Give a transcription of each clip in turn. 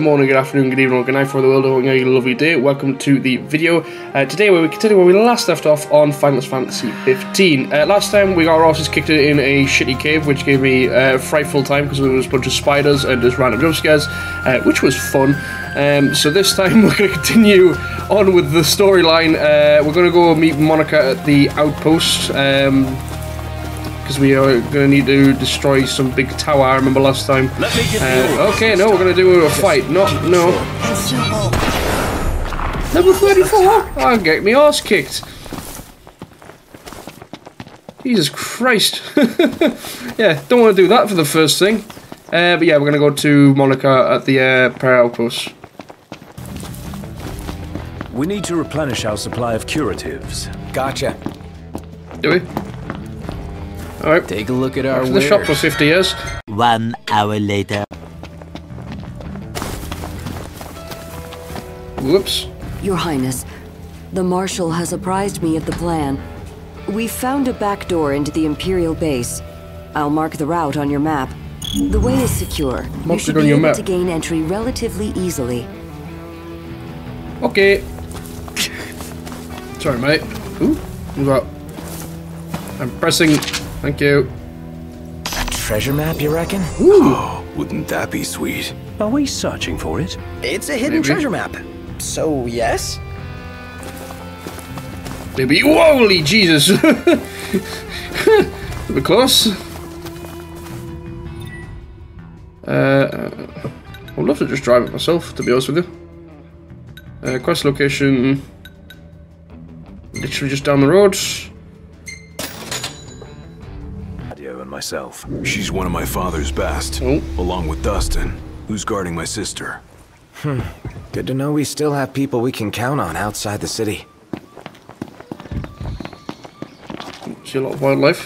Good morning, good afternoon, good evening, good night for the world. You a lovely day. Welcome to the video. Uh, today, where we continue where we last left off on Final Fantasy 15. Uh, last time, we got our asses kicked in a shitty cave, which gave me uh, frightful time because there was a bunch of spiders and just random jump scares, uh, which was fun. Um, so this time, we're going to continue on with the storyline. Uh, we're going to go meet Monica at the outpost. Um, because we are going to need to destroy some big tower. I remember last time. Let me get uh, Okay, no, we're going to do a fight. No, no. Level 34? I'll get me ass kicked. Jesus Christ. yeah, don't want to do that for the first thing. Uh, but yeah, we're going to go to Monica at the uh, prayer outpost. We need to replenish our supply of curatives. Gotcha. Do we? Alright. Take a look at our the shop for 50 years. One hour later. Whoops. Your Highness, the Marshal has apprised me of the plan. We found a back door into the Imperial base. I'll mark the route on your map. The way is secure. Mark you it should on be your able map. to gain entry relatively easily. Okay. Sorry, mate. Ooh, what's that? I'm pressing. Thank you. A treasure map, you reckon? Oh, wouldn't that be sweet? Are we searching for it? It's a hidden Maybe. treasure map. So, yes? Maybe. Holy Jesus! a bit close. Uh, I'd love to just drive it myself, to be honest with you. Uh, quest location. Literally just down the road. Myself. She's one of my father's best, Oh. along with Dustin, who's guarding my sister. Hmm. Good to know we still have people we can count on outside the city. See a lot of wildlife.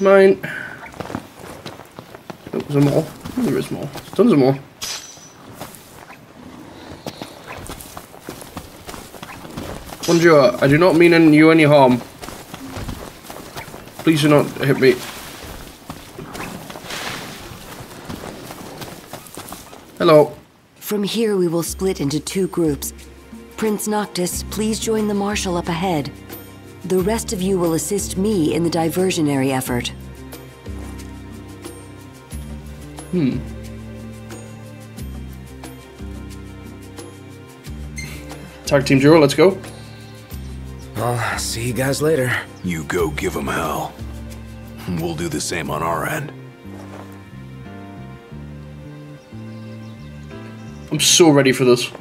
Mine. Oh, there's more. There is more. Tons of more. Bonjour, I do not mean you any harm. Please do not hit me. Hello. From here, we will split into two groups. Prince Noctis, please join the Marshal up ahead. The rest of you will assist me in the diversionary effort. Hmm. Tag Team Duo, let's go. I'll see you guys later. You go give them hell. We'll do the same on our end. I'm so ready for this.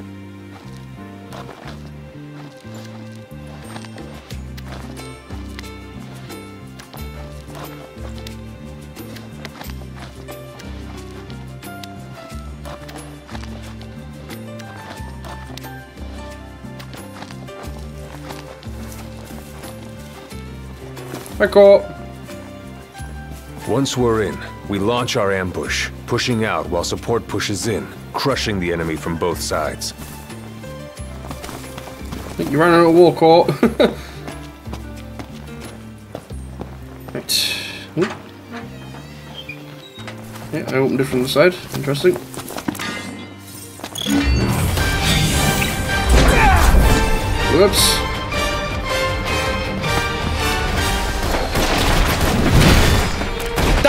Echo. Once we're in, we launch our ambush, pushing out while support pushes in, crushing the enemy from both sides. I think you ran out of war court. right. Oop. Yeah, I opened it from the side. Interesting. Whoops.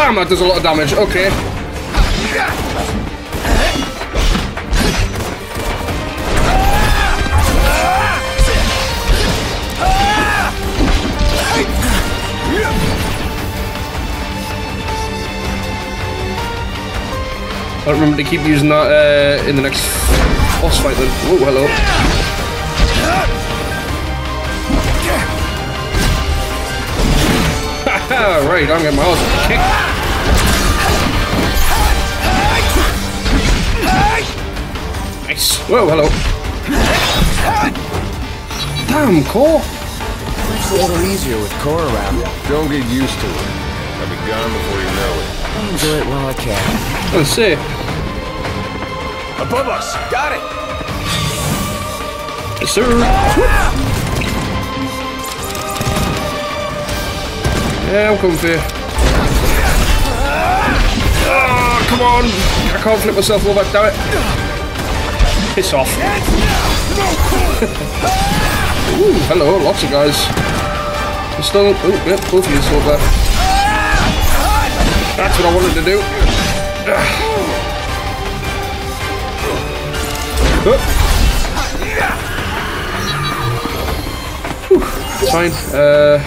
Damn, that does a lot of damage. Okay. I don't remember to keep using that uh, in the next boss fight then. Oh, hello. Right, I'm getting my ass kicked. Nice. Whoa, hello. Damn, Cor. It's a little easier with Cor around. Don't get used to it. I'll be gone before you know it. I'll enjoy it while I can. Let's see. Above us! Got it! Yes, sir. Yeah, I'm coming for you. Oh, ah, come on! I can't flip myself over, damn it. Piss off. Ooh, hello, lots of guys. I'm still. Oh, yep, both of you still there. That's what I wanted to do. Whew, fine. Uh,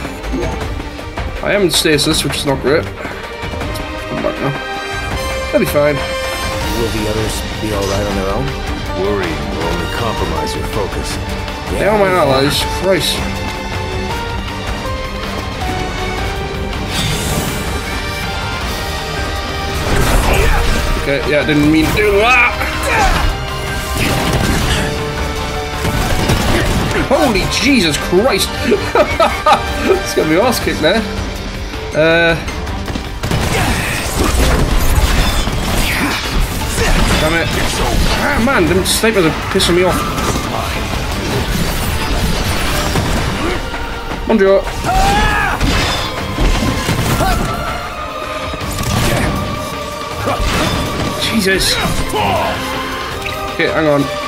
I am in stasis, which is not great. I'm back now. That'll be fine. Will the others be alright on their own? Worrying will only compromise your focus. They are my allies. Christ. Okay, yeah, didn't mean to do that. Holy Jesus Christ! it's gonna be ass kicked there. Uh. Damn it. Ah, man, them snipers are pissing me off. Bonjour. Jesus. Okay, hang on.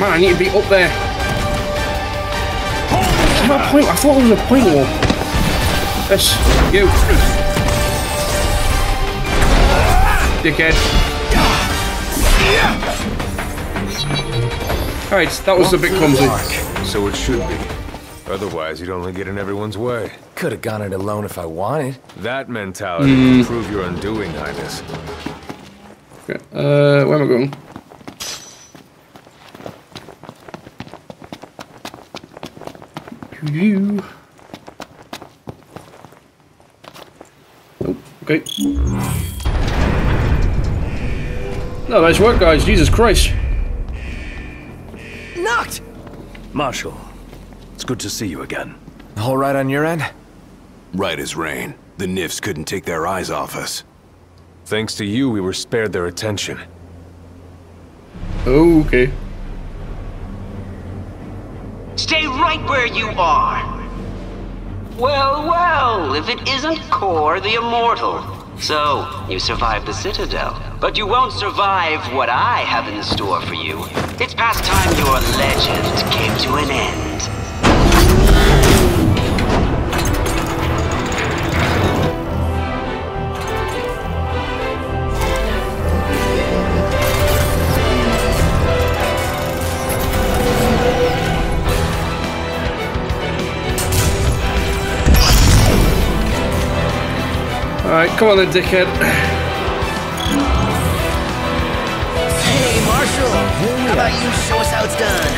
Man, I need to be up there. What's my point? I thought it was a point wall. Yes, you. Dickhead. Alright, that was a bit clumsy. So it should be. Otherwise, you'd only get in everyone's way. Could have gone it alone if I wanted. That mentality can prove your undoing, Highness. Okay, uh, where am I going? You. Oh, okay. No, nice work, guys. Jesus Christ. Knocked! Marshal, it's good to see you again. Alright on your end? Right as rain. The Nifs couldn't take their eyes off us. Thanks to you, we were spared their attention. Okay. Stay right where you are. Well, well, if it isn't Cor the Immortal. So, you survived the Citadel, but you won't survive what I have in store for you. It's past time your legend came to an end. Alright, come on then, dickhead. Hey, Marshal! How about you show us how it's done?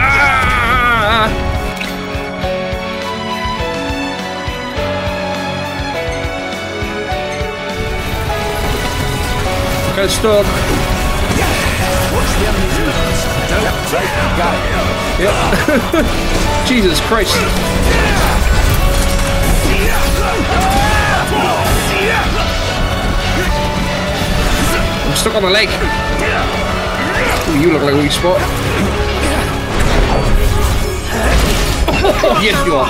Ah! Okay, stop. Yep. Jesus Christ. I'm stuck on the leg. Ooh, you look like a weak spot. yes, you are.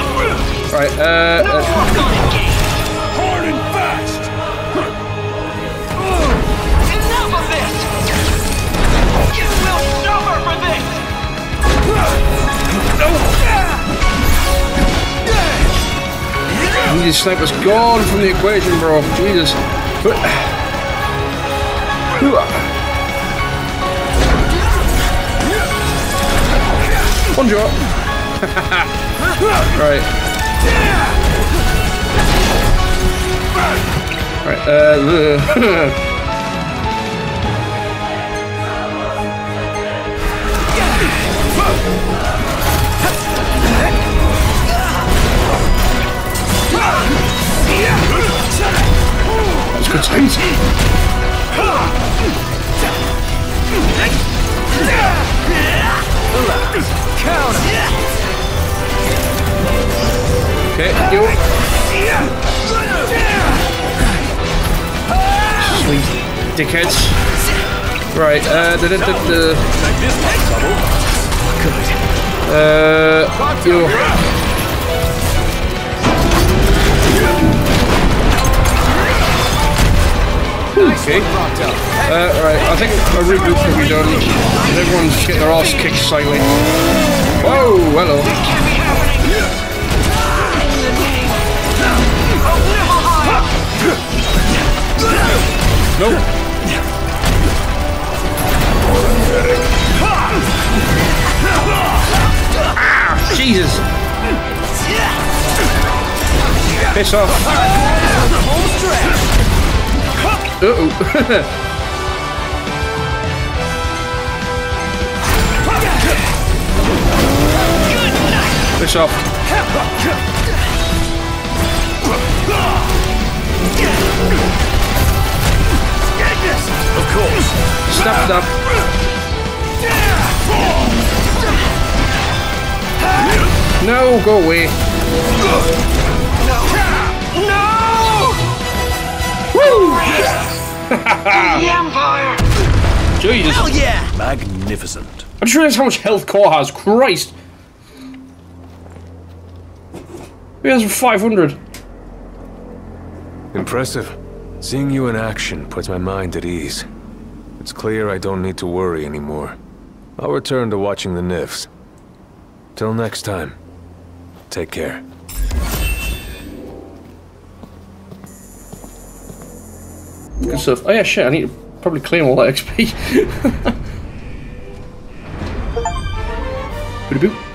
Right, uh, uh, these snipers gone from the equation, bro. Jesus. Bonjour. right. Right, uh, Okay, you. Sweet dickheads. Right, uh. Uh, you. Okay. Uh, right, I think a reboot can be done. Everyone's getting their ass kicked slightly. Whoa, hello. Nope. Jesus. Piss off. Uh-oh. Piss off. Of course. Stop, stop. No, go away. The Empire! Jesus. Hell yeah! Magnificent. I just realized how much health Cor has. Christ. He has 500. Impressive. Seeing you in action puts my mind at ease. It's clear I don't need to worry anymore. I'll return to watching the NIFs. Till next time, take care. Good stuff. Oh yeah, shit, I need to probably claim all that XP.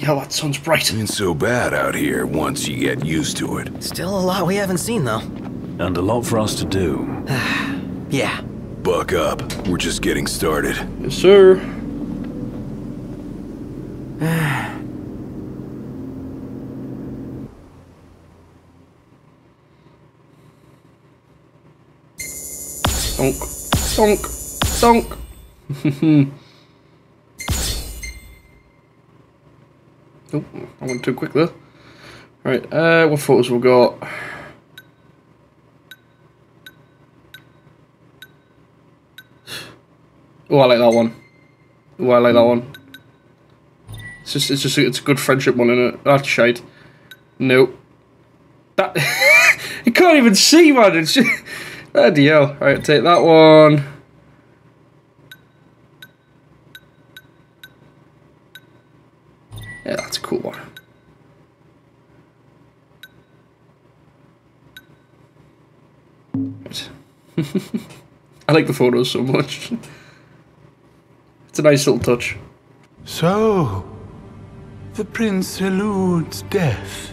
boop. Bloody hell, that sun's bright. Ain't so bad out here once you get used to it. Still a lot we haven't seen, though. And a lot for us to do. Yeah. Buck up. We're just getting started. Yes, sir. Donk, donk, donk. Oh, I went too quick there. Right, uh, what photos we got? Oh, I like that one. Oh, I like that one. It's just, it's just, it's a good friendship one, isn't it? That's shite. Nope. That, you can't even see, man. It's just, bloody hell. Right, take that one. Yeah, that's a cool one. I like the photos so much. It's a nice little touch. So, the prince eludes death.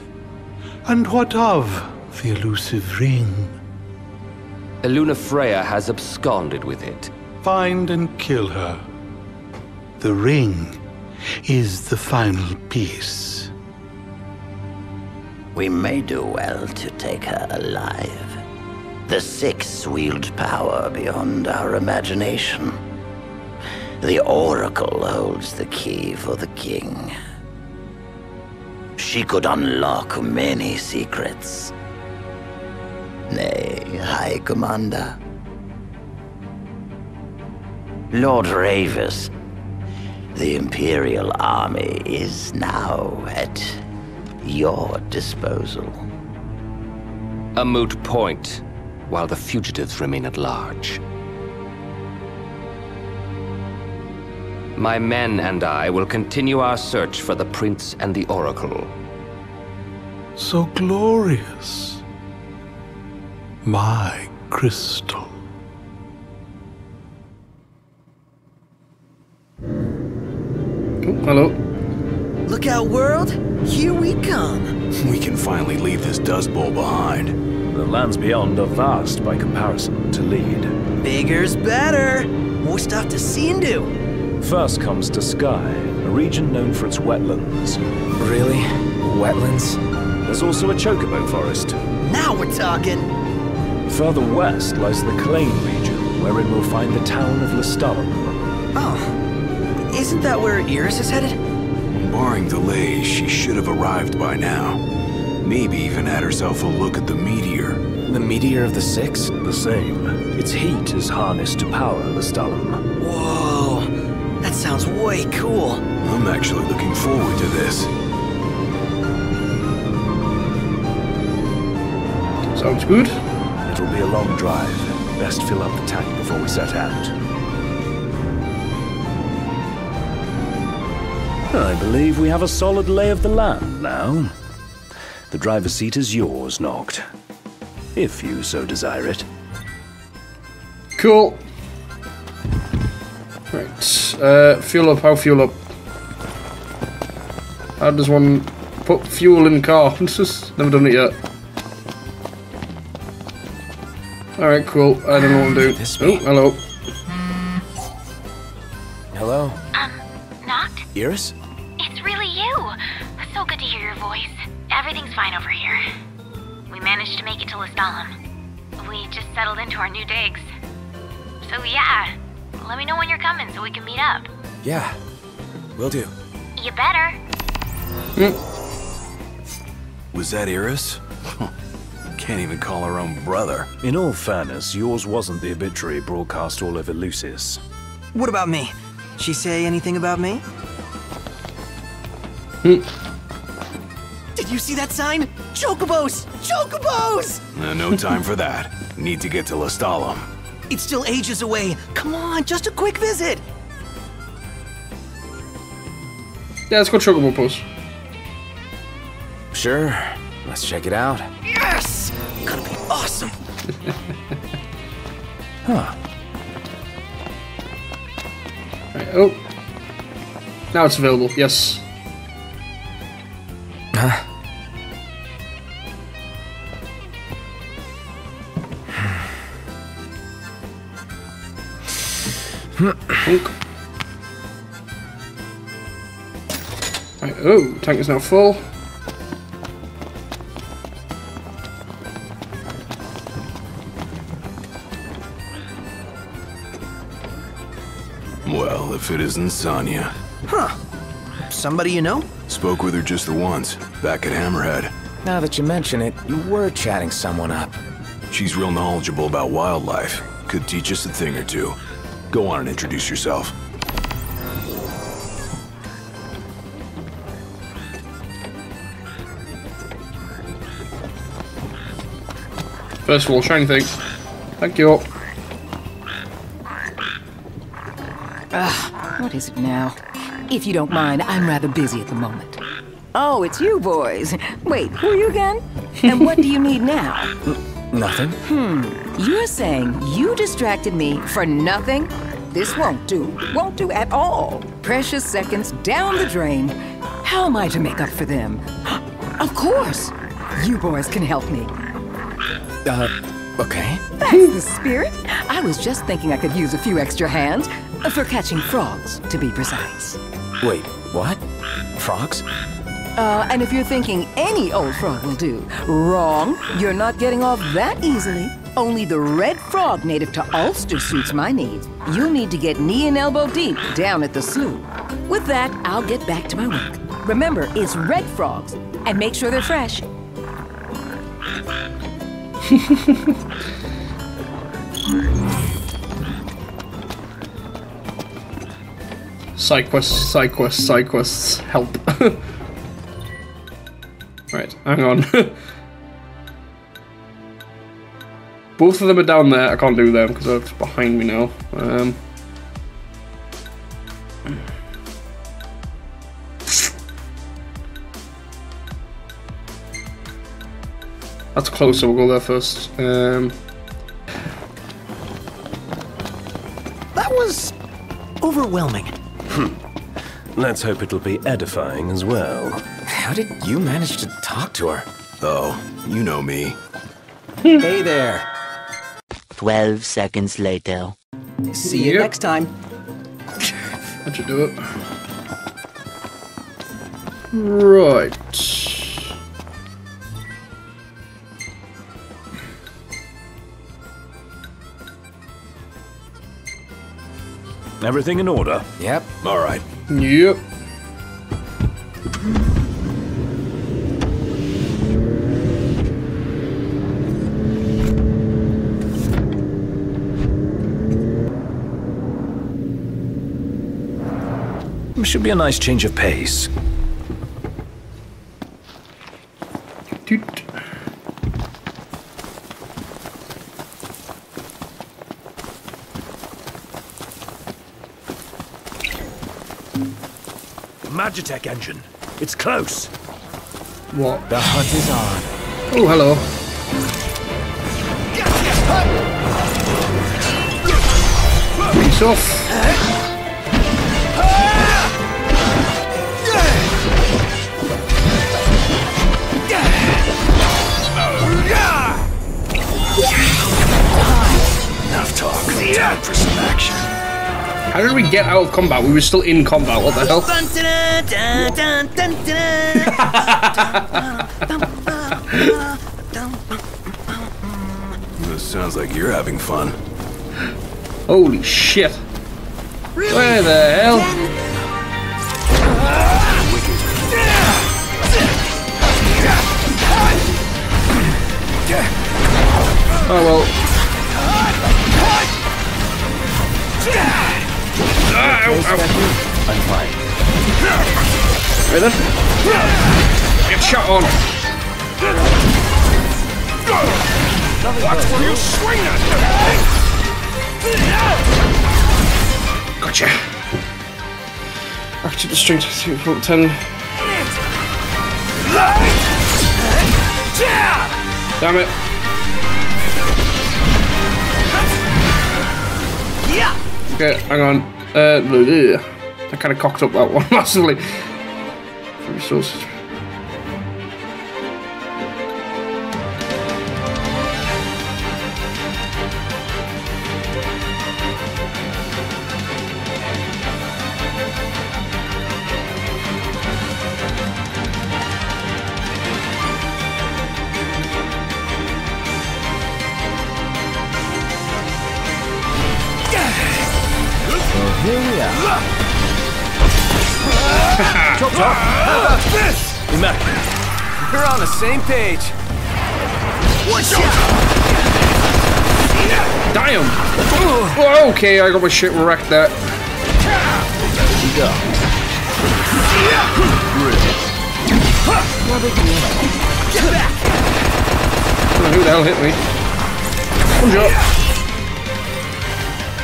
And what of the elusive ring? Lunafreya has absconded with it. Find and kill her. The ring is the final piece. We may do well to take her alive. The Six wield power beyond our imagination. The Oracle holds the key for the King. She could unlock many secrets. Nay, High Commander. Lord Ravus, the Imperial Army is now at your disposal. A moot point, while the fugitives remain at large. My men and I will continue our search for the Prince and the Oracle. So glorious. My crystal. Oh, hello. Look out, world! Here we come! We can finally leave this Dust Bowl behind. The lands beyond are vast by comparison to Leide. Bigger's better! More stuff to see and do. First comes Duscae, a region known for its wetlands. Really? Wetlands? There's also a chocobo forest. Now we're talking! Further west lies the Cleigne region, wherein we'll find the town of Lestallum. Oh. Isn't that where Iris is headed? Barring delays, she should have arrived by now. Maybe even had herself a look at the meteor. The meteor of the Six? The same. Its heat is harnessed to power the Lestallum. Whoa. That sounds way cool. I'm actually looking forward to this. Sounds good. It'll be a long drive. Best fill up the tank before we set out. I believe we have a solid lay of the land now. The driver's seat is yours, Noct. If you so desire it. Cool. Right. Uh, fuel up. How fuel up? How does one put fuel in the car? Just never done it yet. Alright, cool. I don't know what I'm doing. Oh, hello. Hello? Um, Noct? Iris? Managed to make it to Lestallum. We just settled into our new digs. So yeah, let me know when you're coming so we can meet up. Yeah. Will do. You better. Hmm. Was that Iris? Can't even call her own brother. In all fairness, yours wasn't the obituary broadcast all over Lucis. What about me? She say anything about me? Hmm. Did you see that sign? Chocobos! Chocobos! Uh, no time for that. Need to get to Lestallum. It's still ages away. Come on, just a quick visit. Yeah, let's go Chocobo Post. Sure. Let's check it out. Yes! Gonna be awesome. Huh. Right, oh. Now it's available, yes. Huh? Right, oh, tank is now full. Well, if it isn't Sania. Huh. Somebody you know? Spoke with her just the once, back at Hammerhead. Now that you mention it, you were chatting someone up. She's real knowledgeable about wildlife. Could teach us a thing or two. Go on and introduce yourself. First of all, shiny thing. Thank you. Ah, what is it now? If you don't mind, I'm rather busy at the moment. Oh, it's you boys. Wait, who are you again? And what do you need now? Nothing. Hmm, you're saying you distracted me for nothing? This won't do. Won't do at all. Precious seconds down the drain. How am I to make up for them? Of course! You boys can help me. Uh, okay. That's the spirit. I was just thinking I could use a few extra hands. For catching frogs, to be precise. Wait, what? Frogs? Uh, and if you're thinking any old frog will do, wrong. You're not getting off that easily. Only the red frog native to Alstor suits my needs. You'll need to get knee and elbow deep down at the slough. With that, I'll get back to my work. Remember, it's red frogs, and make sure they're fresh. Side quests, side quests, side quests. Help. right, hang on. Both of them are down there. I can't do them because they're behind me now. Um, that's closer. We'll go there first. Um, That was overwhelming. Hmm. Let's hope it'll be edifying as well. How did you manage to talk to her? Oh, you know me. hey there. Twelve seconds later. See you next time. That should do it. Right. Everything in order? Yep. All right. Yep. Should be a nice change of pace. Toot. Magitech engine. It's close. What? The hunt is on. Oh, hello. Peace off. Time for some action. How did we get out of combat? We were still in combat. What the hell? This sounds like you're having fun. Holy shit. Where the hell? Oh well. Ow, ow. I'm fine. Right then. Get shot on. Watch where you swing Gotcha. Active the strength two foot ten. Damn it. Yeah. Okay, hang on. Uh. I kind of cocked up that one massively. Resources. Damn! Oh, okay, I got my shit wrecked there. You go. I who the hell hit me. One shot.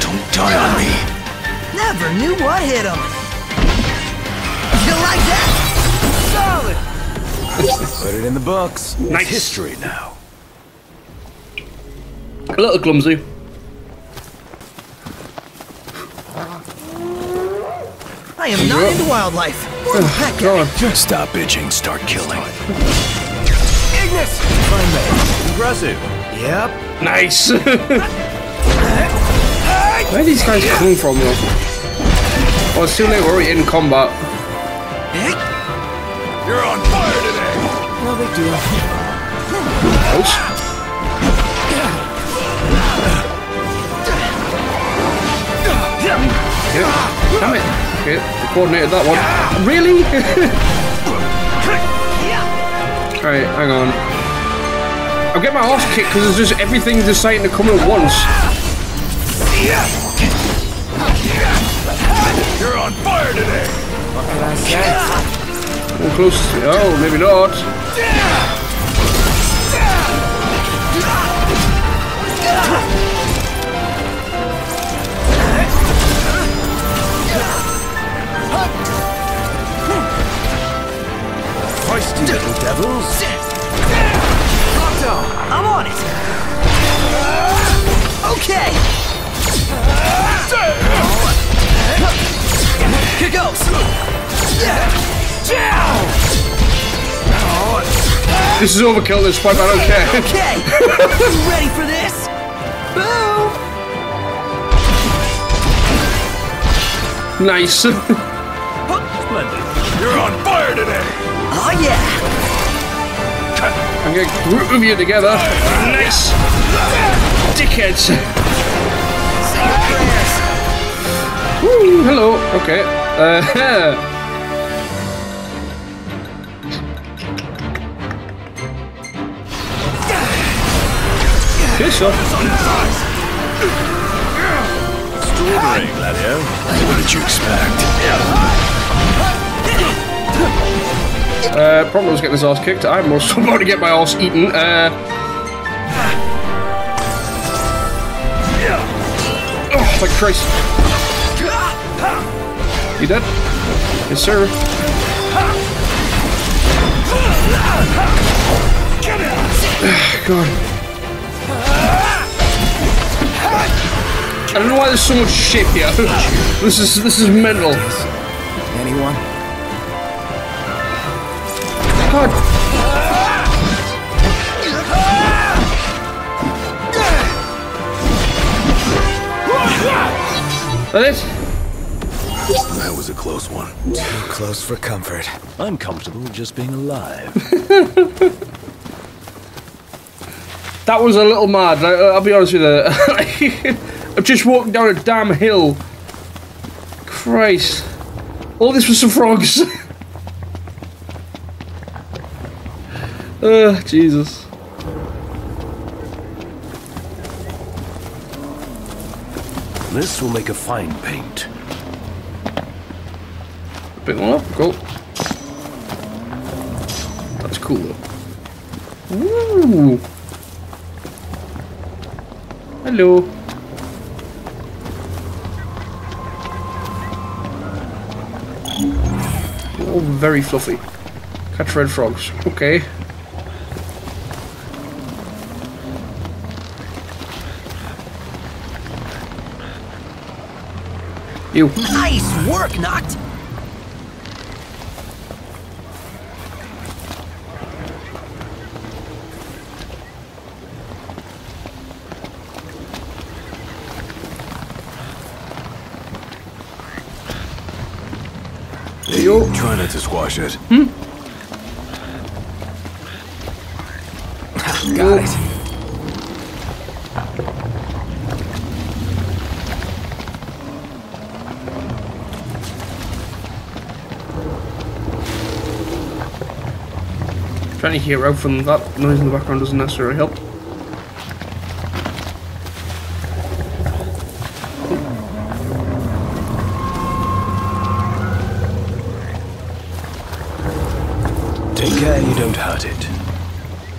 Don't die on me. Never knew what hit him. You like that? Solid. Put it in the books. Nice. History now. A little clumsy. I am not into wildlife. Or the heck Go on. Stop bitching, start killing. Ignis! Fine man. Impressive. Yep. Nice! Where are these guys coming from though? Oh, it's too late, we're already in combat. You're on fire today. No big deal. Ouch. Yeah. Damn it. Okay, coordinated that one. Really? Alright, hang on. I'll get my ass kicked because there's just everything deciding to come at once. You're on fire today. What can I say? One close. Oh, maybe not. Feisty little devils. Octo, I'm on it. Okay. Here goes. This is overkill at this point, but I don't care. Okay. you ready for this? Boom. Nice. Splendid. You're on fire today! Oh yeah! I'm gonna group you together. Nice. Dickheads. Woo, hello. Okay. Uh, okay, sure. Extraordinary, Gladio. What did you expect? Uh, Prompto's getting his ass kicked. I'm also about to get my ass eaten. Uh, oh, like Christ. You dead? Yes, sir. God. I don't know why there's so much shit here. This is this is mental. That it? That was a close one. Too close for comfort. I'm comfortable with just being alive. That was a little mad. I, I'll be honest with you. I'm just walking down a damn hill. Christ. All this for some frogs. uh, Jesus. This will make a fine paint. A one up, Cool. That's cool. Ooh. Hello. All very fluffy. Catch red frogs. Okay. You. Nice work, Noct. Hey, yo. Try not to squash it. Hmm? Got it. Trying to hear out from that noise in the background doesn't necessarily help. Take care you don't hurt it.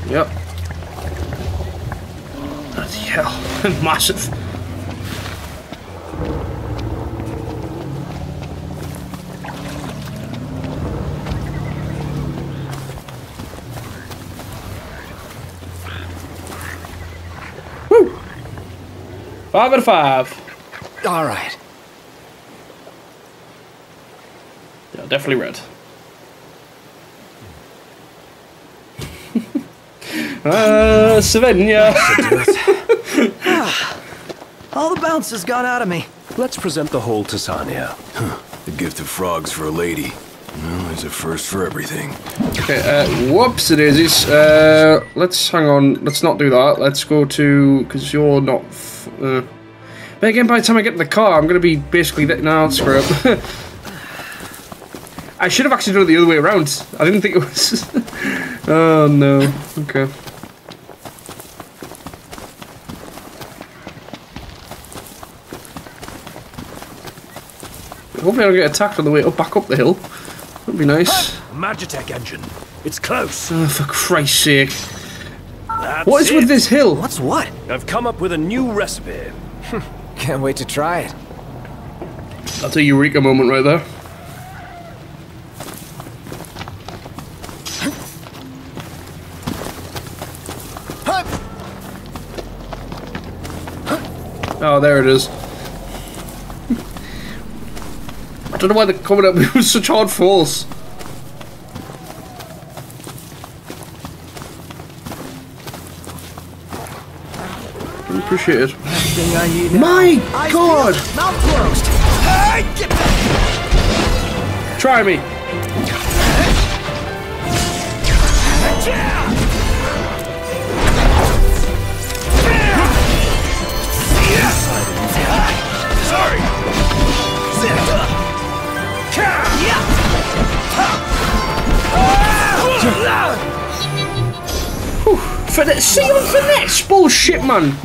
Yep. Bloody hell. Massive. Five out of five. All right. Yeah, definitely red. uh, Savenya. All the bounce has gone out of me. Let's present the whole to Sania. The gift of frogs for a lady. Well, there's a first for everything. Okay, uh, whoops, it is. Uh, let's hang on. Let's not do that. Let's go to because you're not. Uh. But again, by the time I get to the car, I'm gonna be basically. No, screw up. I should have actually done it the other way around. I didn't think it was. oh no. Okay. Hopefully, I don't get attacked on the way up back up the hill. That'd be nice. Magitech engine. It's close. Oh, for Christ's sake. That's What is with this hill? What's what? I've come up with a new recipe. Can't wait to try it. That's a eureka moment right there. Oh, there it is. I don't know why they're coming up with such hard falls. Appreciate it. Thing I need. My Eyes God! Mouth closed. Try me. Sorry. Finesse, see on finesse, bullshit, man.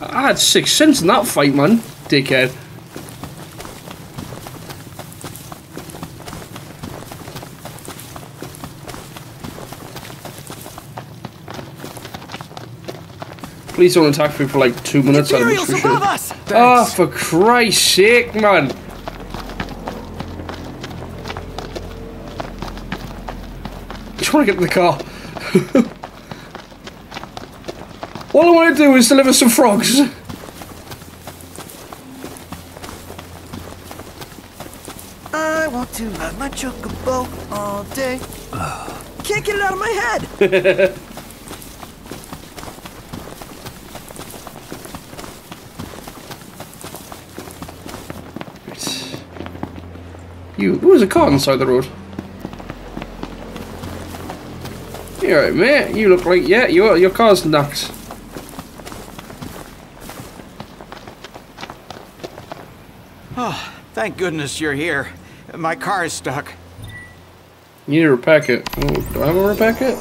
I had six cents in that fight, man, dickhead. Please don't attack me for like two minutes. I'd Imperials appreciate above it. us! Oh, for Christ's sake, man! Want to get in the car. All I want to do is deliver some frogs. I want to ride my chocobo all day. Can't get it out of my head. You, there's a car on the side of the road. You alright, mate? You look like, yeah, your your car's knocked. Oh, thank goodness you're here. My car is stuck. You need a repair kit. Oh, do I have a repair kit?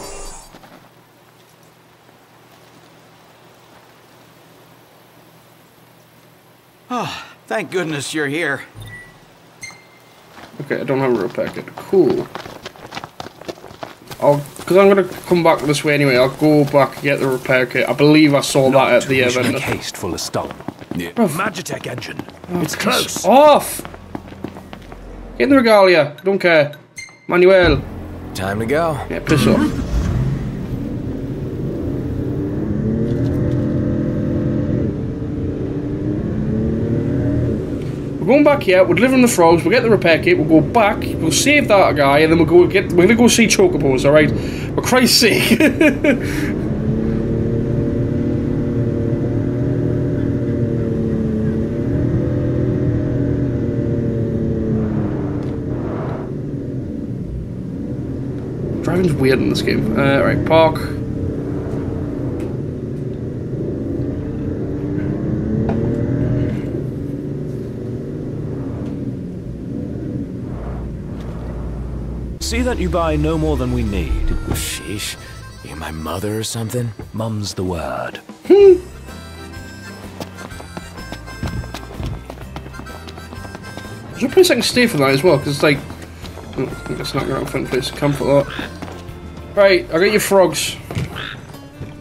Oh, thank goodness you're here. Okay, I don't have a repair kit. Cool. I'll, because I'm gonna come back this way anyway. I'll go back and get the repair kit. I believe I saw that at the event. Make haste for Lestat. Yeah. Magitech engine. Oh, it's close. Off! Get in the regalia. Don't care. Manuel. Time to go. Yeah, piss off. We're going back here, we're delivering the frogs, we'll get the repair kit, we'll go back, we'll save that guy, and then we'll go get we're gonna go see Chocobos, alright? For Christ's sake. Driving's weird in this game. Uh, right, park. See that you buy no more than we need. Sheesh. You my mother or something? Mum's the word. There's a place I can stay for that as well, because it's like. Oh, it's not going to find a place to camp for that. Right, I'll get your frogs.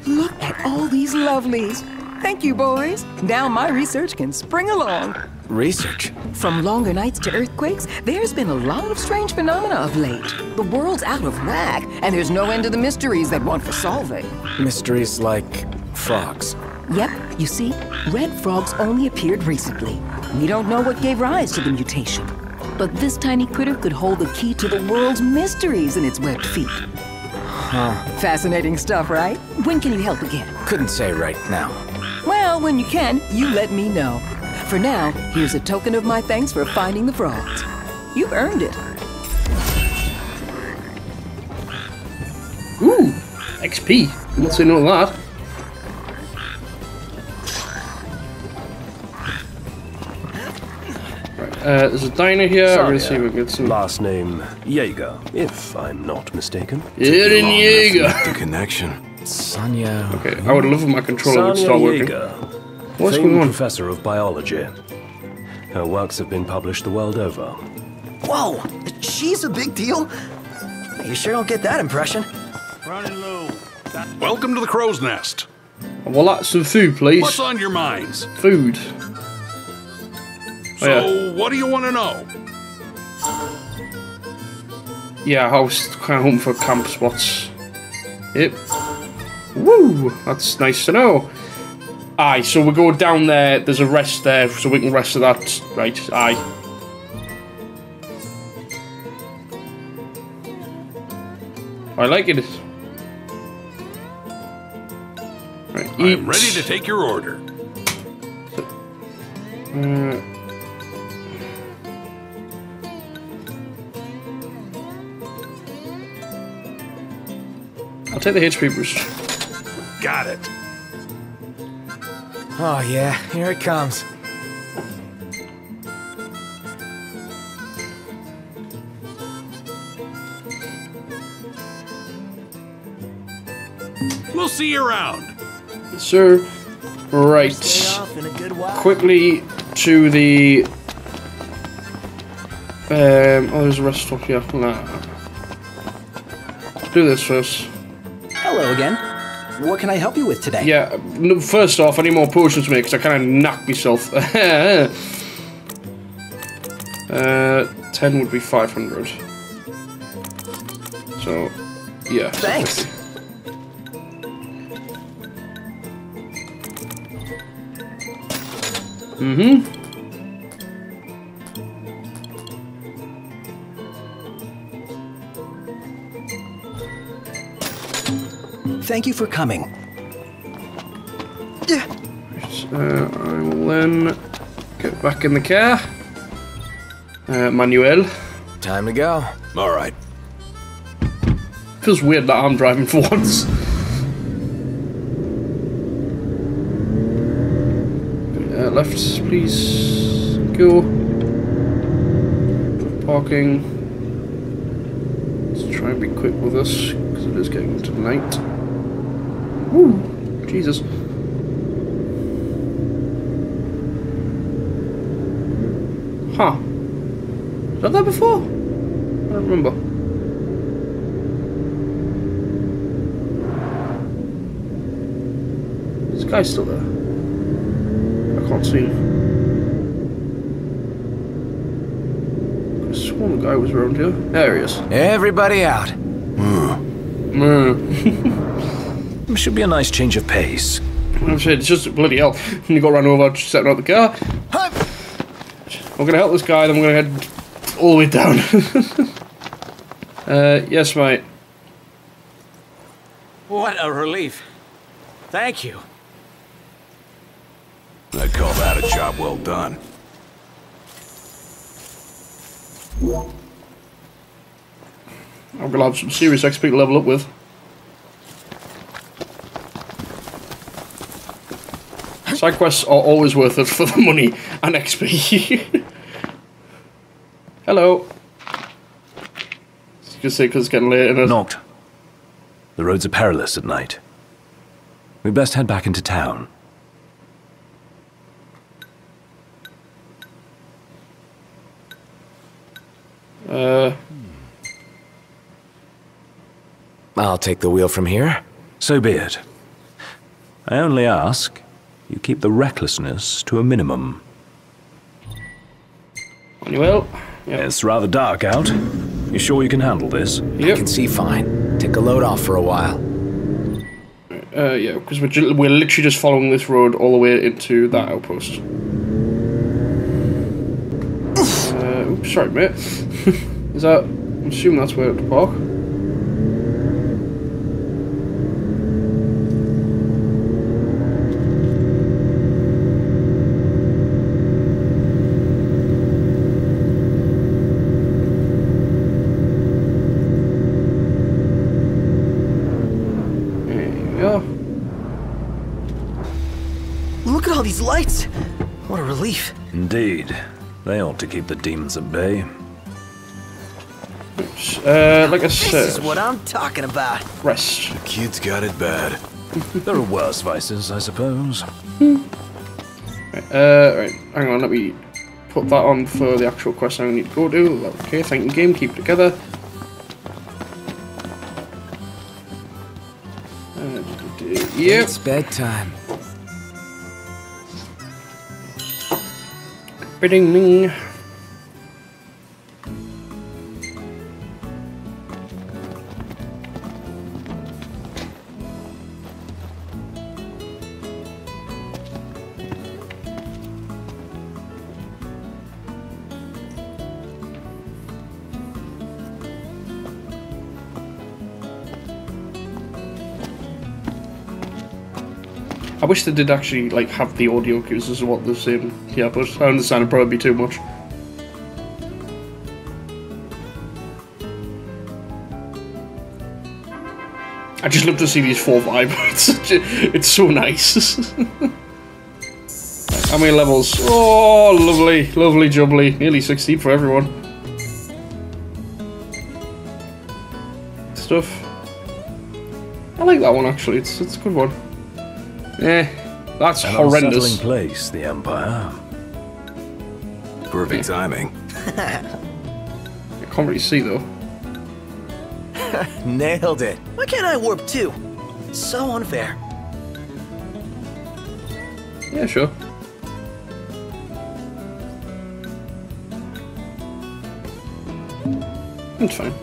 Look at all these lovelies. Thank you, boys. Now my research can spring along. Research? From longer nights to earthquakes, there's been a lot of strange phenomena of late. The world's out of whack, and there's no end to the mysteries that want for solving. Mysteries like frogs. Yep, you see, red frogs only appeared recently. We don't know what gave rise to the mutation. But this tiny critter could hold the key to the world's mysteries in its webbed feet. Huh. Fascinating stuff, right? When can you help again? Couldn't say right now. Well, when you can, you let me know. For now, here's a token of my thanks for finding the frogs. You've earned it. Ooh, XP. What's in all that? Right, uh, there's a diner here. I'm gonna see if we can get some. Last name Jaeger, if I'm not mistaken. Eren Jaeger. The connection. Sania. Okay, I would love if my controller would Sania start working. Yeagre, What's famed going on? professor of biology. Her works have been published the world over. Whoa, she's a big deal. You sure don't get that impression. Running low. Welcome to the crow's nest. Well, that's some food, please. What's on your minds? Food. So, Oh, what do you want to know? Yeah, I was kind of hoping for camp spots. Yep. Woo! That's nice to know. Aye, so we go down there. There's a rest there, so we can rest at that. Right, aye. I like it. Right. I'm ready to take your order. Uh, I'll take the HP boost. Got it. Oh, yeah, here it comes. We'll see you around. Sir, right. Quickly to the. Um, oh, there's a rest stop here. Nah. Do this first. Hello again. What can I help you with today? Yeah, first off, I need more potions to make because I kind of knocked myself. uh, 10 would be 500. So, yeah. Thanks. Mm hmm. Thank you for coming. Uh, I will then get back in the car. Uh, Manuel. Time to go. All right. Feels weird that I'm driving for once. Uh, left, please. Go. Parking. Let's try and be quick with this, because it is getting into night. Woo! Jesus. Huh. I that before? I don't remember. This guy's still there. I can't see him. I sworn the guy was around here. There he is. Everybody out. Mm. Should be a nice change of pace. I'm saying it's just bloody hell. And you got run over, just setting out the car. I'm gonna help this guy, then we're gonna head all the way down. uh, yes, mate. What a relief. Thank you. I'd call that a job well done. I'm gonna have some serious XP to level up with. Side quests are always worth it for the money and XP. Hello. Just say because it's getting late. And Knocked. The roads are perilous at night. We best head back into town. Uh, I'll take the wheel from here. So be it. I only ask you keep the recklessness to a minimum. Manuel. It's rather dark out. You sure you can handle this? I can see fine. Take a load off for a while. Uh, yeah, because we're, we're literally just following this road all the way into that outpost. Uh, oops, sorry, mate. Is that? I'm assuming that's where to park. There you go. Look at all these lights. What a relief. Indeed. They ought to keep the demons at bay. Uh, like I said. This is what I'm talking about. rest. The kid's got it bad. there are worse vices, I suppose. Right, uh, right, hang on, let me put that on for the actual quest I need to go to. Okay, thank you, game, keep it together. Uh, d- d- yep. It's bedtime. Ding I wish they did actually like have the audio cues as what the same here, but I understand it'd probably be too much. I just love to see these four vibrants. it's so nice. How many levels? Oh, lovely, lovely jubbly. Nearly 60 for everyone. Stuff. I like that one actually. It's it's a good one. Eh, that's An horrendous. unsettling place, the Empire. Perfect timing. I can't really see though. Nailed it. Why can't I warp too? So unfair. Yeah, sure. It's fine.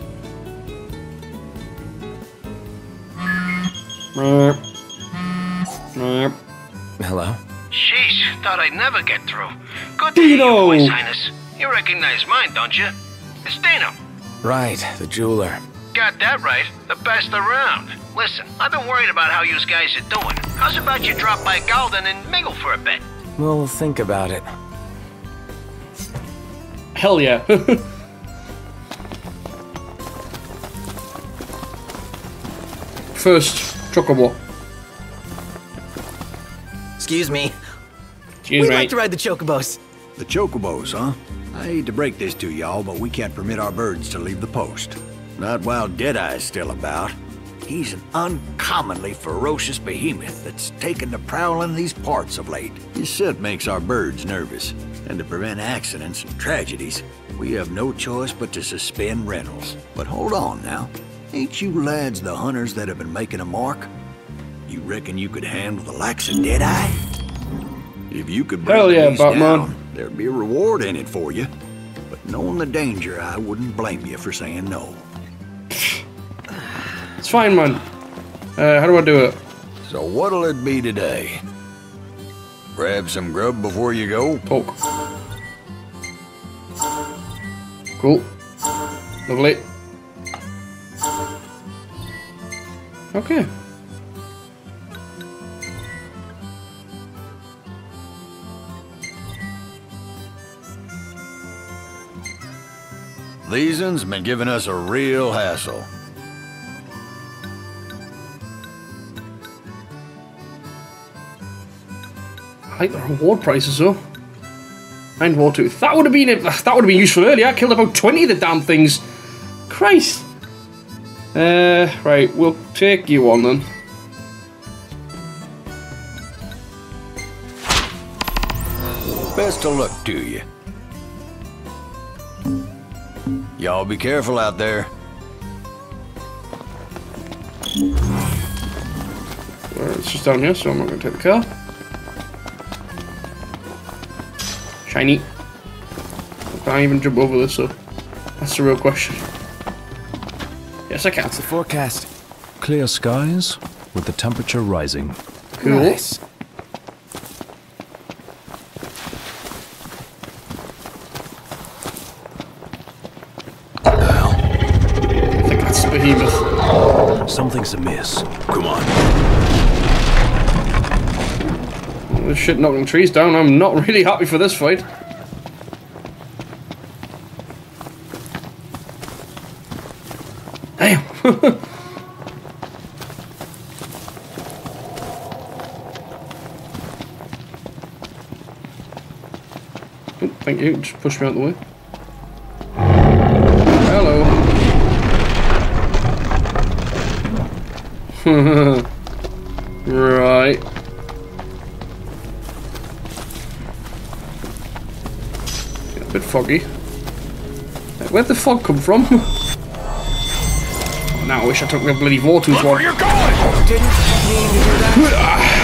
Merp. Merp. Hello? Sheesh, thought I'd never get through. Good to hear Dino! your voice, Highness. You recognize mine, don't you? It's Dino. Right, the jeweler. Got that right. The best around. Listen, I've been worried about how you guys are doing. How's about you drop by Galdin and mingle for a bit? We'll think about it. Hell yeah. First, Chocobo. Excuse me. Excuse We'd me. like to ride the chocobos. The chocobos, huh? I hate to break this to y'all, but we can't permit our birds to leave the post. Not while Deadeye's still about. He's an uncommonly ferocious behemoth that's taken to prowling these parts of late. His scent makes our birds nervous, and to prevent accidents and tragedies, we have no choice but to suspend rentals. But hold on now. Ain't you lads the hunters that have been making a mark? You reckon you could handle the likes of Deadeye? If you could bring Hell yeah, these Batman. down, there'd be a reward in it for you. But knowing the danger, I wouldn't blame you for saying no. It's fine, man. Uh, how do I do it? So what'll it be today? Grab some grub before you go? Poke. Cool. Lovely. Okay. These one's been giving us a real hassle. I like the reward prices though. And war tooth. That would have been that would have been useful earlier. I killed about twenty of the damn things. Christ. Uh, right, we'll take you on then. Best of luck to you. Y'all be careful out there. Uh, it's just down here, so I'm not going to take the car. Shiny. I can't even jump over this, so that's the real question. Yes, I can. What's the forecast? Clear skies with the temperature rising. Cool. Nice. I think that's Behemoth. Something's amiss. Come on. Shit knocking trees down. I'm not really happy for this fight. Damn. Oh, Thank you. Just push me out the way. Hello. foggy. Where'd the fog come from? now I wish I took the bloody Voretooth one. Didn't mean to do that.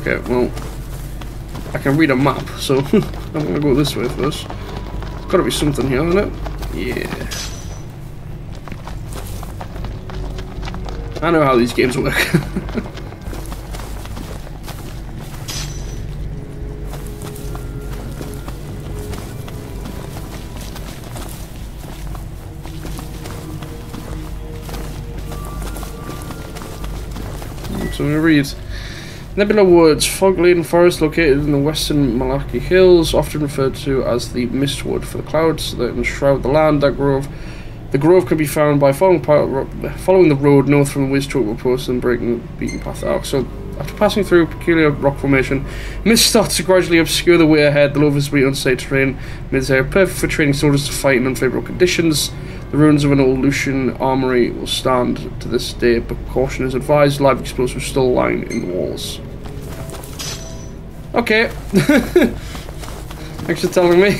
Okay, well, I can read a map, so I'm gonna go this way first. Gotta be something here, isn't it? Yeah. I know how these games work. So I'm to read. Nebula Woods, fog-laden forest located in the western Malaki Hills, often referred to as the Mistwood for the clouds that enshroud the land. That grove, the grove can be found by following, following the road north from the Wiz-Trope post and breaking the beaten path out. So after passing through a peculiar rock formation, mist starts to gradually obscure the way ahead. The lovers be unsafe terrain mid-air, perfect for training soldiers to fight in unfavorable conditions. The ruins of an old Lucian armory will stand to this day, but caution is advised. Live explosives still lying in the walls. Okay. Thanks for telling me.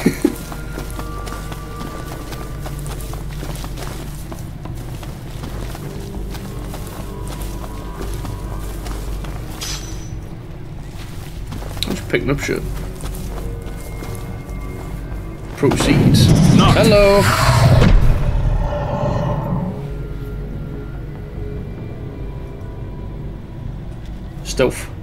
I'm just picking up shit. Proceeds. Hello. Stealth.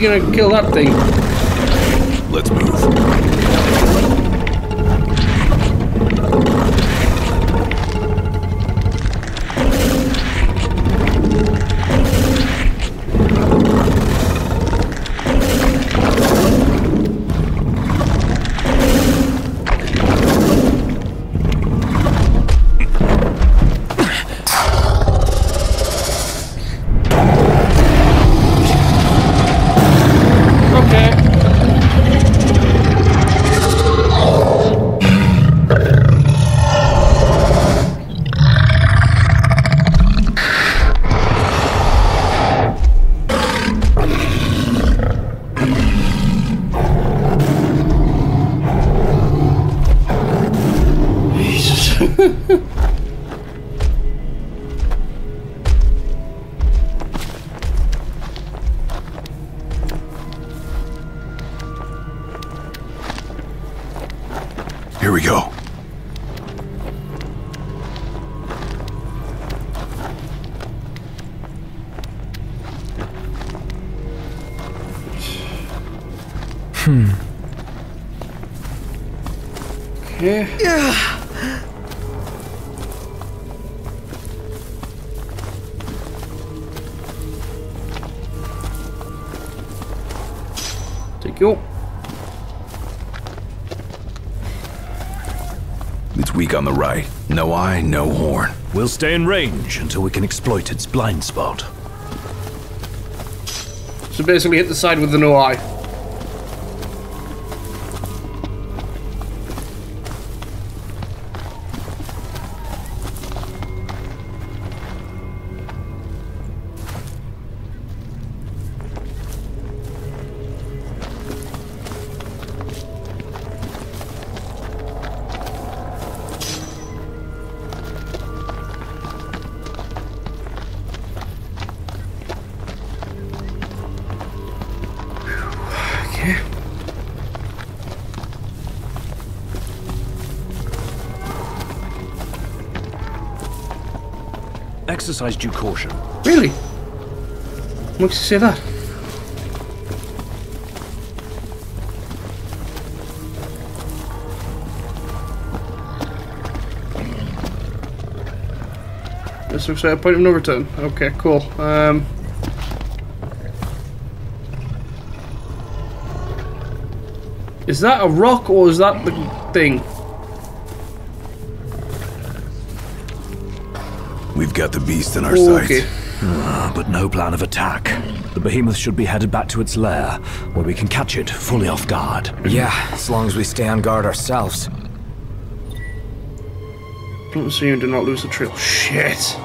We gonna kill that thing? Here we go. Hmm. Okay. It's on the right. No eye, no horn. We'll stay in range until we can exploit its blind spot. So basically hit the side with the no eye. exercise due caution. Really? Makes you say that? This looks like a point of no return. Okay, cool. Um, is that a rock or is that the thing? Got the beast in our Okay. sights. Ah, but no plan of attack. The behemoth should be headed back to its lair, where we can catch it fully off guard. Yeah, as long as we stay on guard ourselves. Don't see him, do not lose the trail. Shit.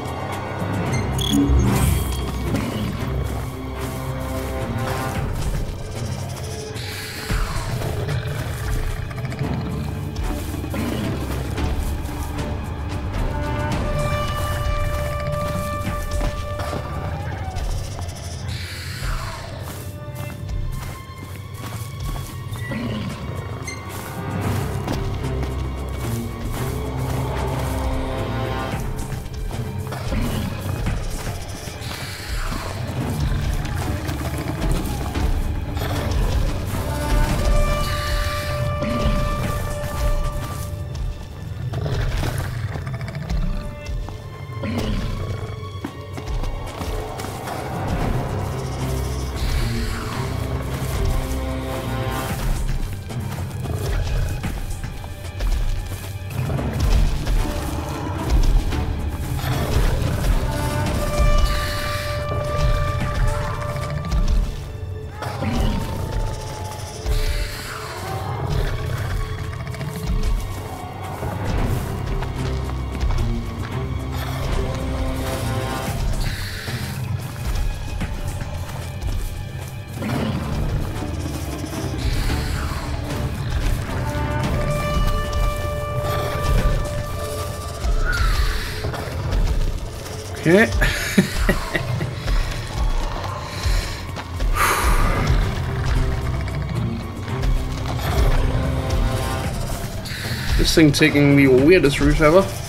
Thing taking the weirdest route ever.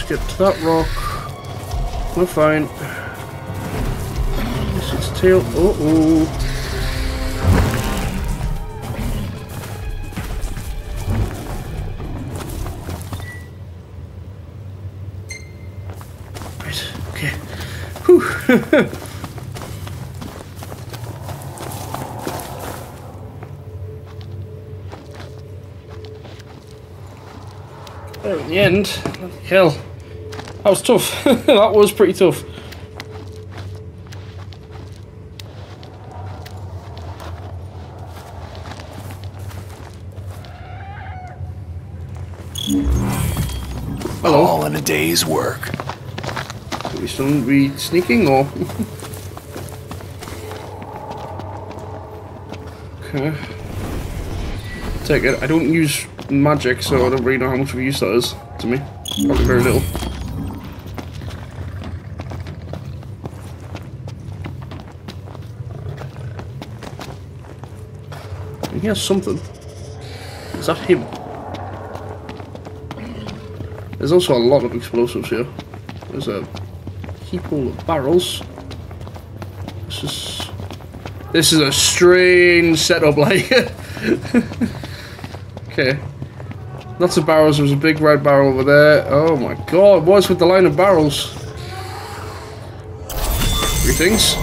Just get to that rock. We're fine. This is tail. Uh oh. There in the end, hell, that was tough. that was pretty tough. Hello. All in a day's work. Are we still be sneaking or? okay. Take it. I don't use magic, so I don't really know how much of a use that is to me. Probably very little. He has something. Is that him? There's also a lot of explosives here. There's a heap full of barrels. This is this is a strange setup, like. okay. Lots of barrels. There's a big red barrel over there. Oh my god, what's with the line of barrels? Greetings.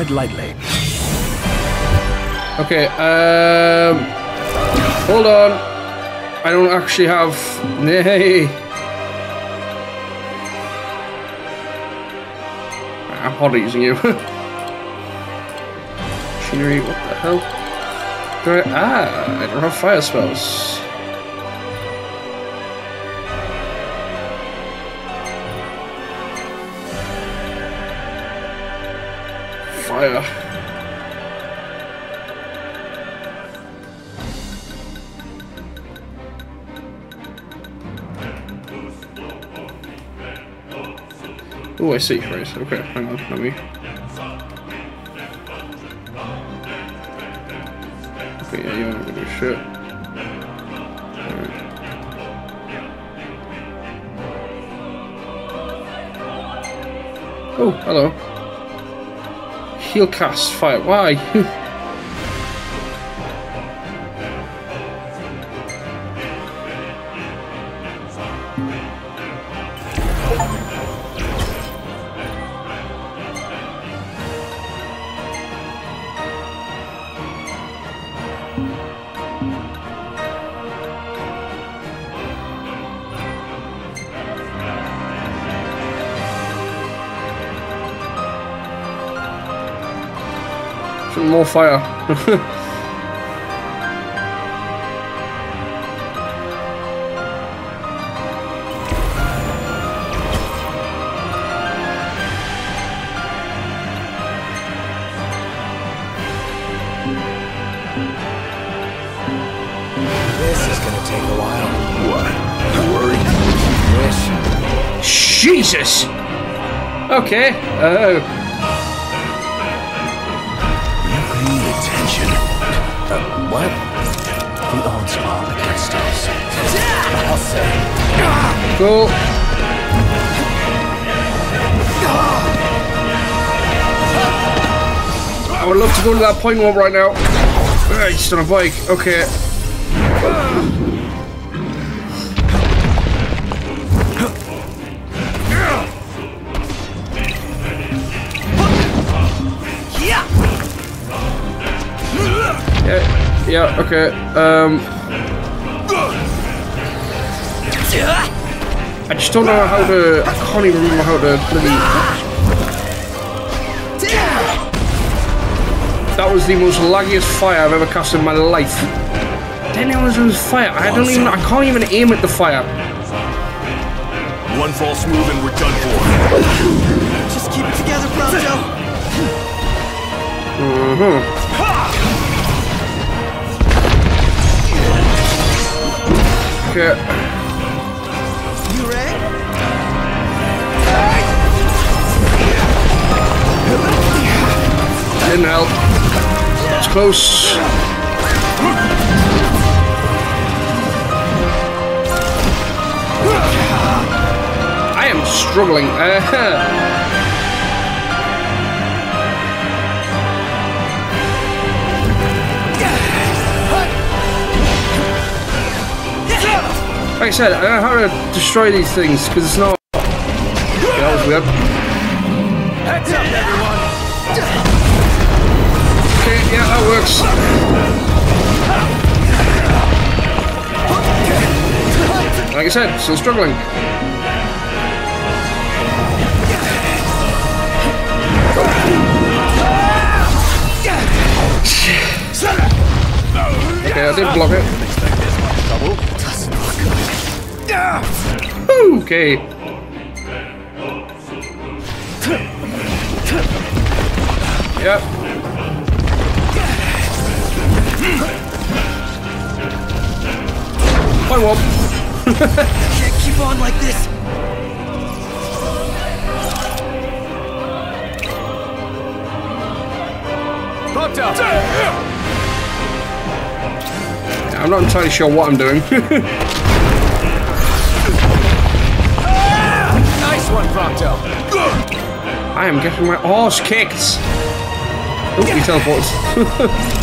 Tread lightly. Okay, um... Hold on. I don't actually have... Nay. I'm hardly using you. Machinery, what the hell? Do I... Ah, I don't have fire spells. Fire. Oh, I see. Right. Okay, hang on. Let me. Okay, yeah, you're not gonna do shit. Alright. Oh, hello. Heal cast fire. Why? fire. This is gonna take a while. What? You worried? Wish. Jesus! Okay. Oh. I would love to go to that point one right now. Ah, He's on a bike. Okay. Yeah, yeah, okay. Um, I just don't know how to. I can't even remember how to bloody. That was the most laggiest fire I've ever cast in my life. Ten hours was fire. I don't even. I can't even aim at the fire. One false move and we're done for. Just keep it together, Prompto. Mm-hmm. Okay. Didn't help. It's close. I am struggling. like I said, I don't know how to destroy these things because it's not. Okay, that was weird. Works. Like I said, still struggling. Okay, I did block it. Okay. Yep. Point one. Can't keep on like this. Prompto! I'm not entirely sure what I'm doing. Nice one, Prompto! I am getting my arse kicked. Oh, he teleports.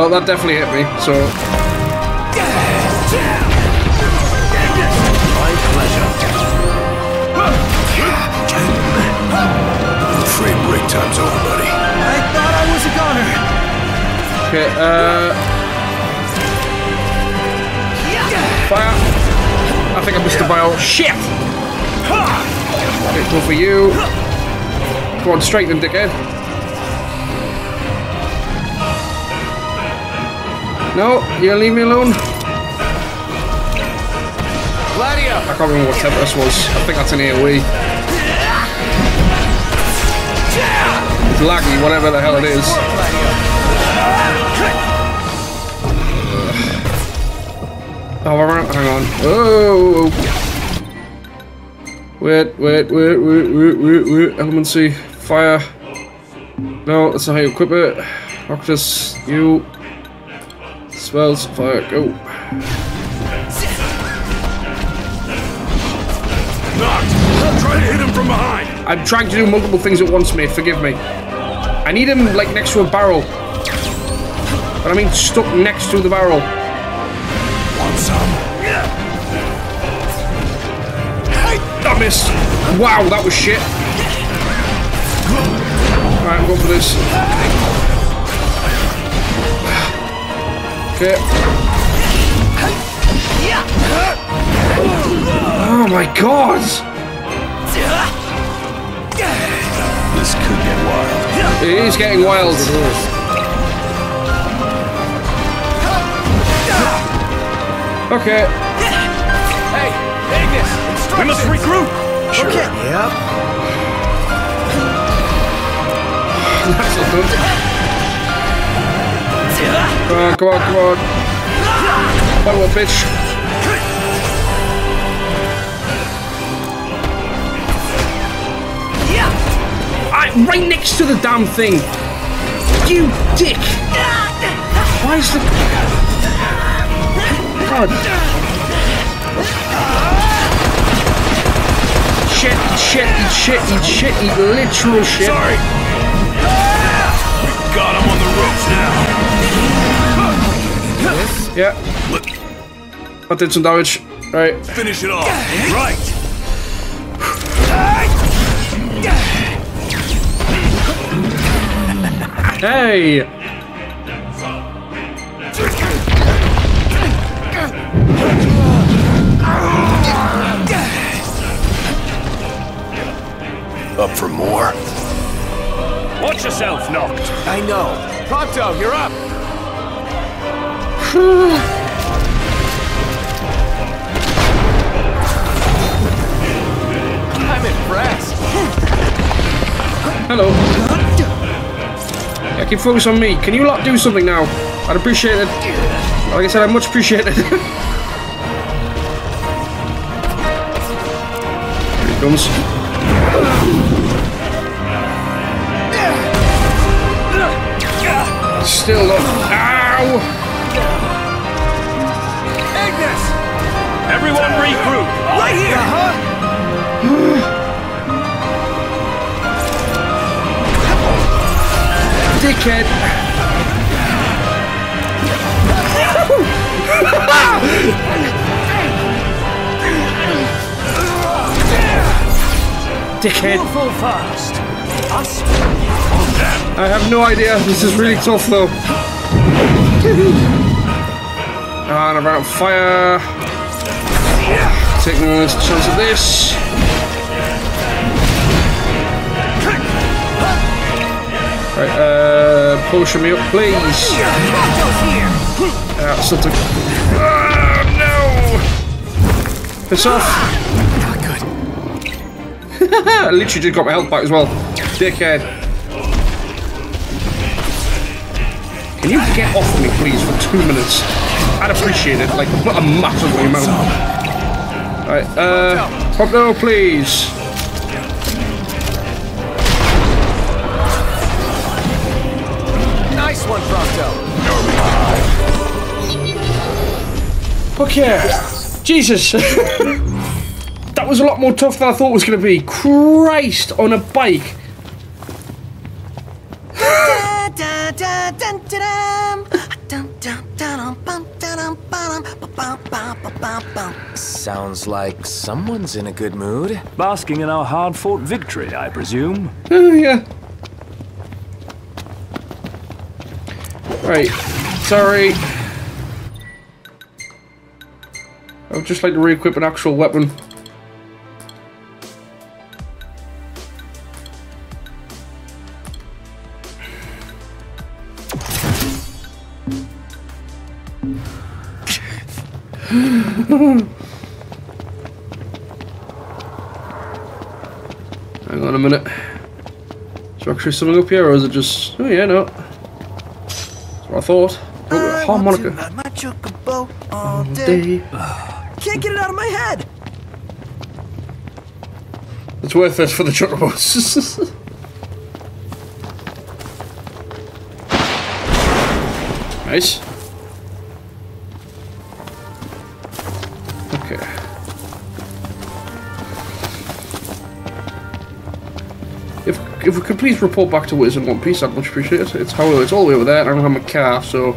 Well, that definitely hit me, so... My pleasure. Break time's over, buddy. I thought I was a goner. Okay, uh... Fire! I think I missed the bio. Shit! Okay, go for you. Go on, straight them, dickhead. No, you leave me alone? Gladio! I can't remember what Tempest was. I think that's an AoE. It's laggy, whatever the hell it is. Oh, hang on. Oh! Wait, wait, wait, wait, wait, wait, wait. Elemancy. Fire. No, that's not how you equip it. Octus, you. Spells, fire, go. Noct! Try to hit him from behind! I'm trying to do multiple things at once, mate. Forgive me. I need him, like, next to a barrel. But I mean stuck next to the barrel. Want some? I missed. Wow, that was shit. Alright, I'm going for this. Okay. Oh my god! This could get wild. It is getting wild. Okay. Hey, Ignis! We must regroup! Sure. Okay. Yep. That's not good. Come on, come on, come on. Follow up, bitch. I, right next to the damn thing. You dick. Why is the... God. Shit, eat shit, eat shit, eat shit, eat literal shit. Sorry! We got him on the ropes now! Yeah. I did some damage. Right. Finish it off! Right! Hey! Up for more? Watch yourself, Noct! I know. Prompto, you're up! I'm impressed! Hello. Yeah, keep focus on me. Can you lot do something now? I'd appreciate it. Like I said, I'd much appreciate it. Here he comes. Still not. Ow! Everyone regroup! Right here! Uh-huh. Dickhead. Dickhead. Full fast! Us? I have no idea. This is really tough though. And I'm out of fire. Taking a chance of this. Right, uh, potion me up, please. Uh, something. Oh, no! Piss off. I literally just got my health back as well. Dickhead. Can you get off me, please, for two minutes? I'd appreciate it, like, not a massive amount. Alright, uh, pop no, please. Nice one, Prompto! Okay. Jesus. that was a lot more tough than I thought it was going to be. Christ, on a bike. bum, bum. Sounds like someone's in a good mood. Basking in our hard-fought victory, I presume. Oh, yeah. Right. Sorry. I would just like to re-equip an actual weapon. Actually something up here, or is it just... Oh yeah, no. That's what I thought. Uh, oh, harmonica. My chocobo all day. day. Can't get it out of my head. It's worth it for the chocobos. nice. If if we could please report back to Wiz in one piece, I'd much appreciate it. It's how it's all the way over there. and I don't have my car, so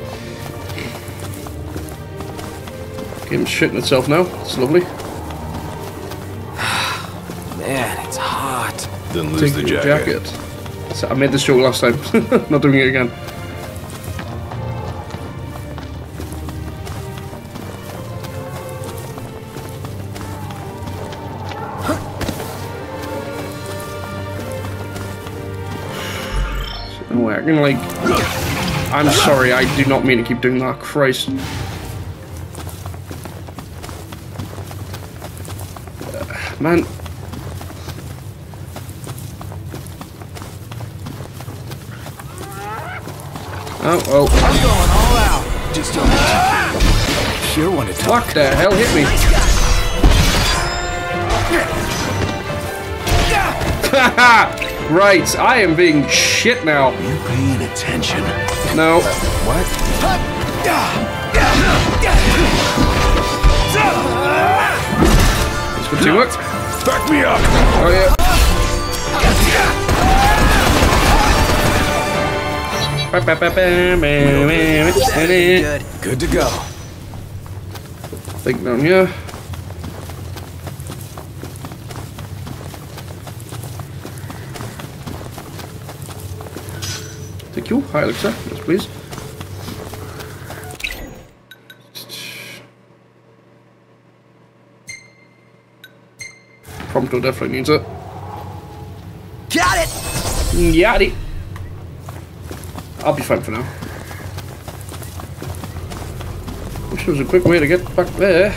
game's shitting itself now. It's lovely. Man, it's hot. Then lose Take the your jacket. So I made this joke last time. Not doing it again. Can like... I'm sorry, I do not mean to keep doing that. Christ. Uh, Man, Oh, well. I'm going all out. Just don't Sure want to talk. What the hell hit me? right, I am being shit now. Are You paying attention? No. What? This good teamwork. Back me up! Oh yeah. Good. Good to go. Think down here. You. Hi, Alexa. Yes, please. Prompto definitely needs it. Got it. Yaddy. I'll be fine for now. Wish there was a quick way to get back there.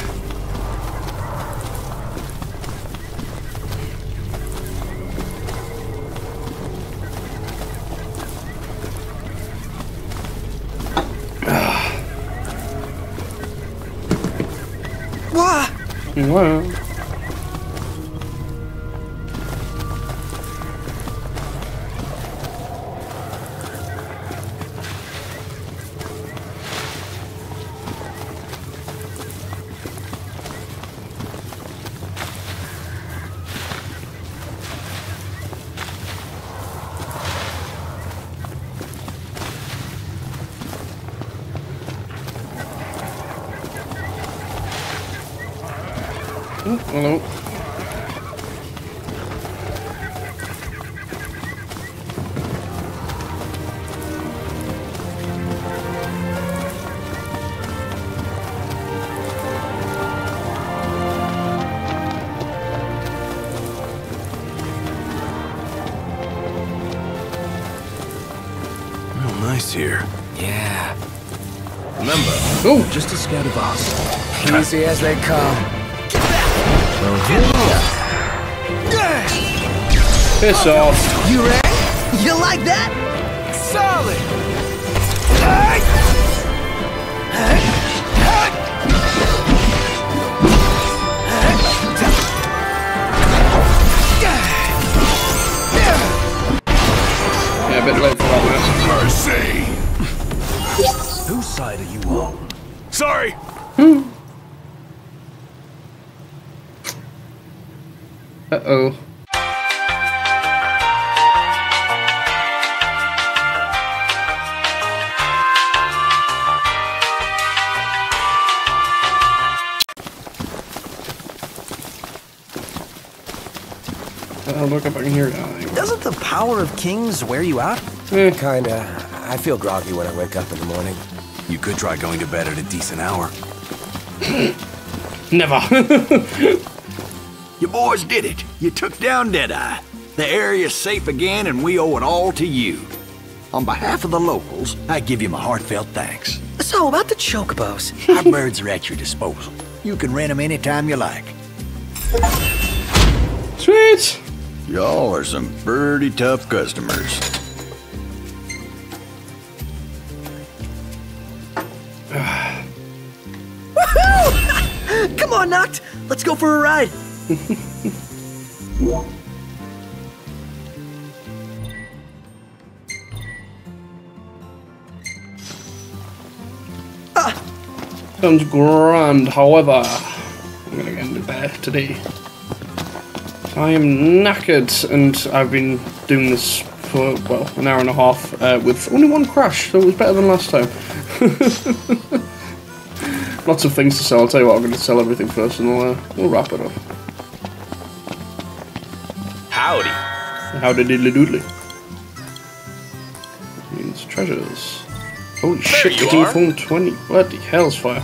Nice here. Yeah. Remember, Oh, Just a scout of us. Easy as they come. Well, here we are. piss oh, off. You ready? You like that? Solid. Yeah, a bit late for that, mercy! Whose side are you on? Sorry! man. Uh-oh. I'll look up in here now. Doesn't the power of kings wear you out? Mm, kinda. I feel groggy when I wake up in the morning. You could try going to bed at a decent hour. Never. you boys did it. You took down Deadeye. The area's safe again, and we owe it all to you. On behalf of the locals, I give you my heartfelt thanks. So, about the chocobos. Our birds are at your disposal. You can rent them anytime you like. Sweet! Y'all are some pretty tough customers. Let's go for a ride. ah! Sounds grand, however, I'm gonna get into bed today. I am knackered, and I've been doing this for, well, an hour and a half uh, with only one crash, so it was better than last time. Lots of things to sell. I'll tell you what, I'm going to sell everything first, and we'll, uh, we'll wrap it up. Howdy. Howdy diddly doodly. Means treasures. Holy shit, you getting phone 20. Bloody hell's fire.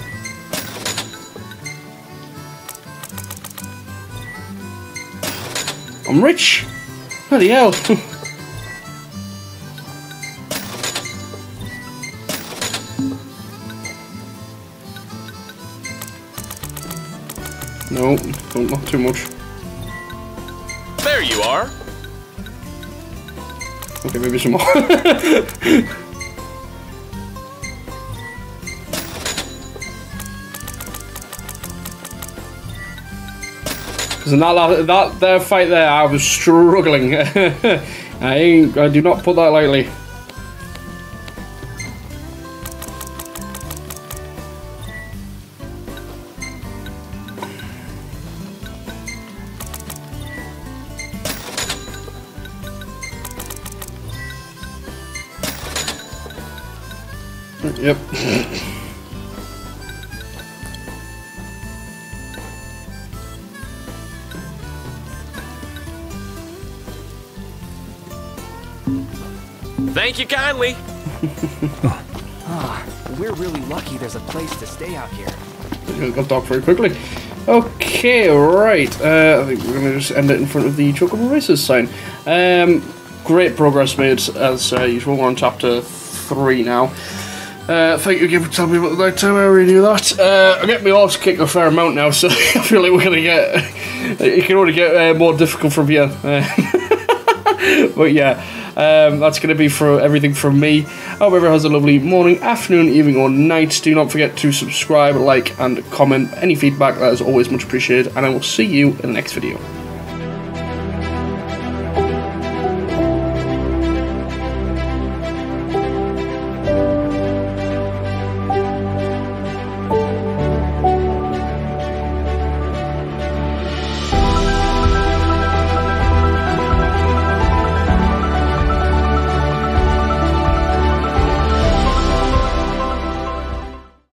I'm rich! Bloody hell! no, no, not too much. There you are. Okay, maybe some more. Because in that, that that fight there, I was struggling. I ain't, I do not put that lightly. Stay out here. Got talk very quickly. Okay, right. Uh, I think we're going to just end it in front of the Chocobo Races sign. Um, great progress made, as uh, usual. We're on chapter 3 now. Uh, thank you again for telling me about the night time. I already knew that. Uh, I get my horse kicked a fair amount now, so I feel like we're going to get. It can only get uh, more difficult from here. But yeah, um, that's going to be for everything from me. Hope everyone has a lovely morning, afternoon, evening, or night. Do not forget to subscribe, like, and comment. Any feedback that is always much appreciated, and I will see you in the next video.